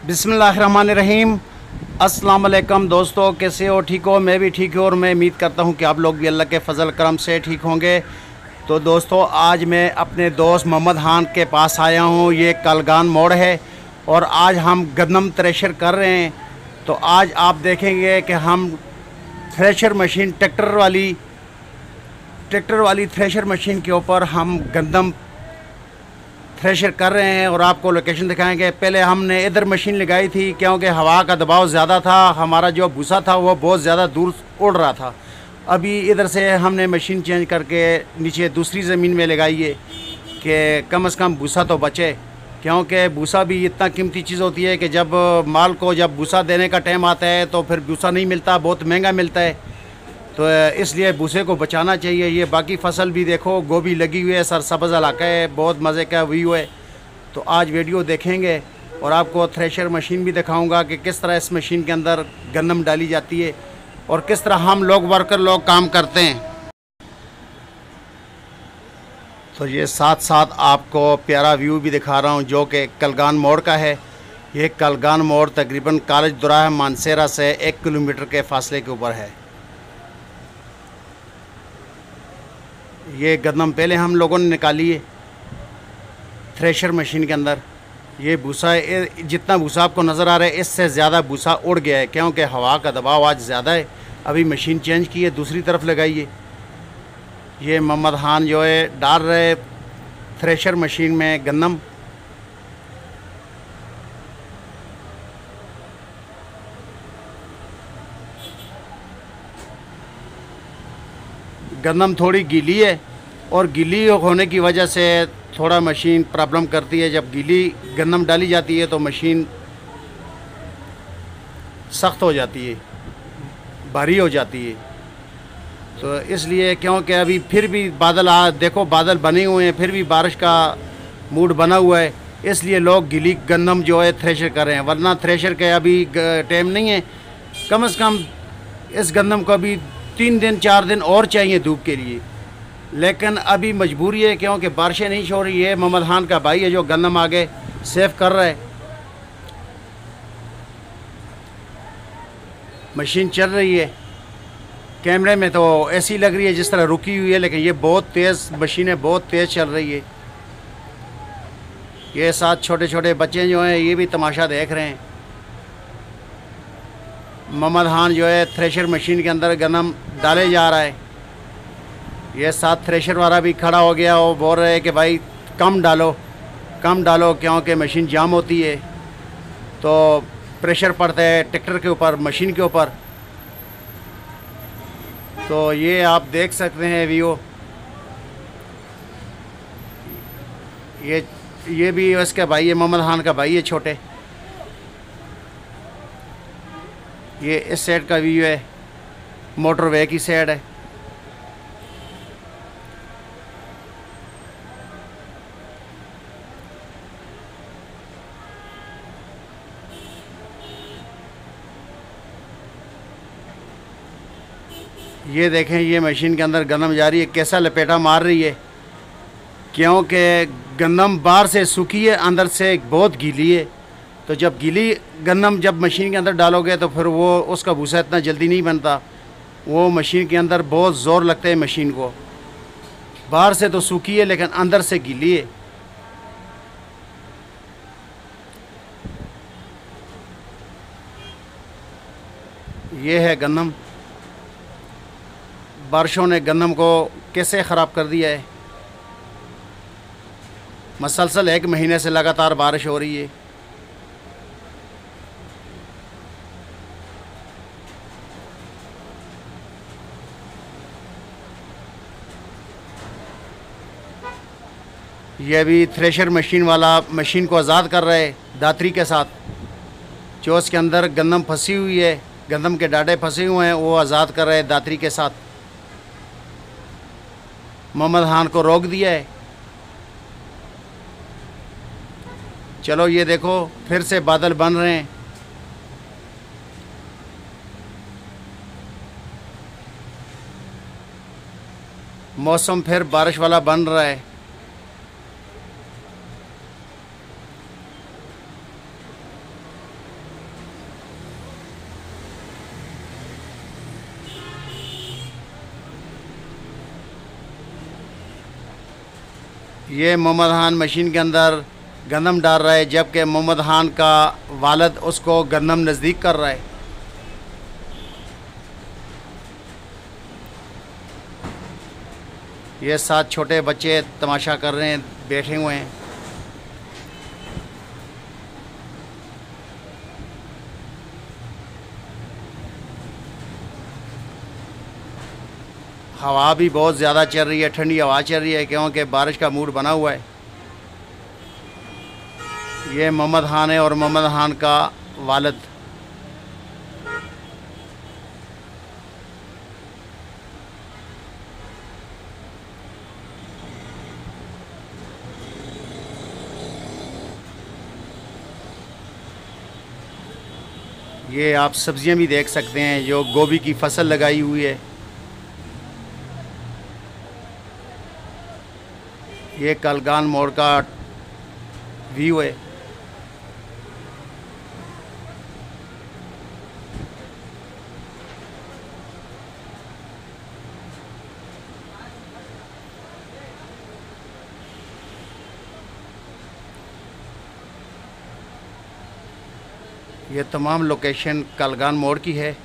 बिसमीम अस्सलाम दोस्तों, कैसे हो? ठीक हो? मैं भी ठीक हूँ और मैं उम्मीद करता हूँ कि आप लोग भी अल्लाह के फजल करम से ठीक होंगे। तो दोस्तों, आज मैं अपने दोस्त मोहम्मद खान के पास आया हूँ। ये कलगान मोड़ है और आज हम गंदम थ्रेशर कर रहे हैं। तो आज आप देखेंगे कि हम थ्रेशर मशीन, ट्रैक्टर वाली ट्रैक्टर वाली थ्रेशर मशीन के ऊपर हम गंदम थ्रेशर कर रहे हैं और आपको लोकेशन दिखाएँगे। पहले हमने इधर मशीन लगाई थी, क्योंकि हवा का दबाव ज़्यादा था, हमारा जो भूसा था वो बहुत ज़्यादा दूर उड़ रहा था। अभी इधर से हमने मशीन चेंज करके नीचे दूसरी ज़मीन में लगाई है कि कम अज़ कम भूसा तो बचे, क्योंकि भूसा भी इतना कीमती चीज़ होती है कि जब माल को जब भूसा देने का टाइम आता है तो फिर भूसा नहीं मिलता, बहुत महँगा मिलता है। तो इसलिए भूसे को बचाना चाहिए। ये बाकी फ़सल भी देखो, गोभी लगी हुई है सर सब्ज़ इलाका है, बहुत मज़े का व्यू है। तो आज वीडियो देखेंगे और आपको थ्रेशर मशीन भी दिखाऊँगा कि किस तरह इस मशीन के अंदर गंदम डाली जाती है और किस तरह हम लोग वर्कर लोग काम करते हैं। तो ये साथ साथ आपको प्यारा व्यू भी दिखा रहा हूँ, जो कि कलगान मोड़ का है। ये कलगान मोड़ तकरीबन कॉलेज दुराह मानसेरा से एक किलोमीटर के फासले के ऊपर है। ये गंदम पहले हम लोगों ने निकाली है। थ्रेशर मशीन के अंदर। ये भूसा जितना भूसा आपको नज़र आ रहा है, इससे ज़्यादा भूसा उड़ गया है, क्योंकि हवा का दबाव आज ज़्यादा है। अभी मशीन चेंज की है, दूसरी तरफ़ लगाई है ये मोहम्मद खान जो है, डाल रहे थ्रेशर मशीन में गंदम। गंदम थोड़ी गीली है और गीली होने की वजह से थोड़ा मशीन प्रॉब्लम करती है। जब गीली गंदम डाली जाती है तो मशीन सख्त हो जाती है, भारी हो जाती है। तो इसलिए क्योंकि अभी फिर भी बादल आ, देखो बादल बने हुए हैं, फिर भी बारिश का मूड बना हुआ है, इसलिए लोग गिली गंदम जो है थ्रेशर कर रहे हैं, वरना थ्रेशर के अभी टाइम नहीं है। कम से कम इस गंदम को अभी तीन दिन, चार दिन और चाहिए धूप के लिए। लेकिन अभी मजबूरी है, क्योंकि बारिशें नहीं छोड़ रही है। मोहम्मद खान का भाई है जो गंदम आगे सेफ़ कर रहा है। मशीन चल रही है। कैमरे में तो ऐसी लग रही है जिस तरह रुकी हुई है, लेकिन ये बहुत तेज़ मशीनें, बहुत तेज़ चल रही है। ये साथ छोटे छोटे बच्चे जो हैं, ये भी तमाशा देख रहे हैं। मोहम्मद खान जो है थ्रेशर मशीन के अंदर गनम डाले जा रहा है। ये साथ थ्रेशर वाला भी खड़ा हो गया वो बोल रहे हैं कि भाई कम डालो कम डालो क्योंकि मशीन जाम होती है। तो प्रेशर पड़ता है ट्रैक्टर के ऊपर, मशीन के ऊपर। तो ये आप देख सकते हैं व्यू ये ये भी उसका भाई है मोहम्मद खान का भाई है छोटे। ये इस साइड का व्यू है। मोटरवे की साइड है। ये देखें, ये मशीन के अंदर गंदम जा रही है। कैसा लपेटा मार रही है? क्योंकि गंदम बाहर से सूखी है, अंदर से बहुत गीली है। तो जब गीली गंदम जब मशीन के अंदर डालोगे तो फिर वो, उसका भूसा इतना जल्दी नहीं बनता। वो मशीन के अंदर बहुत ज़ोर लगता है मशीन को। बाहर से तो सूखी है, लेकिन अंदर से गीली है। ये है गंदम बारिशों ने गंदम को कैसे ख़राब कर दिया है? मसलसल एक महीने से लगातार बारिश हो रही है। ये भी थ्रेशर मशीन वाला मशीन को आज़ाद कर रहे दात्री के साथ। जो उसके अंदर गंदम फंसी हुई है, गंदम के डाटे फंसे हुए हैं, वो आज़ाद कर रहे दात्री के साथ। मोहम्मद खान को रोक दिया है। चलो ये देखो, फिर से बादल बन रहे हैं। मौसम फिर बारिश वाला बन रहा है। ये मोहम्मद खान मशीन के अंदर गंदम डाल रहा है, जबकि मोहम्मद खान का वालद उसको गंदम नज़दीक कर रहा है। ये सात छोटे बच्चे तमाशा कर रहे हैं, बैठे हुए हैं। हवा भी बहुत ज़्यादा चल रही है, ठंडी हवा चल रही है, क्योंकि बारिश का मूड बना हुआ है। ये मोहम्मद खान है और मोहम्मद खान का वालद। ये आप सब्ज़ियाँ भी देख सकते हैं, जो गोभी की फ़सल लगाई हुई है। ये कलगान मोड़ का व्यू है। ये तमाम लोकेशन कलगान मोड़ की है।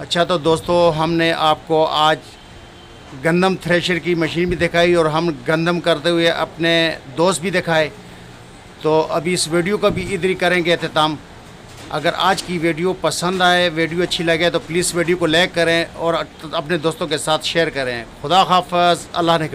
अच्छा तो दोस्तों, हमने आपको आज गंदम थ्रेशर की मशीन भी दिखाई और हम गंदम करते हुए अपने दोस्त भी दिखाए। तो अभी इस वीडियो का भी इधर ही करेंगे अहतमाम अगर आज की वीडियो पसंद आए, वीडियो अच्छी लगे तो प्लीज़ वीडियो को लाइक करें और अपने दोस्तों के साथ शेयर करें। खुदा हाफ़ अल्लाह ने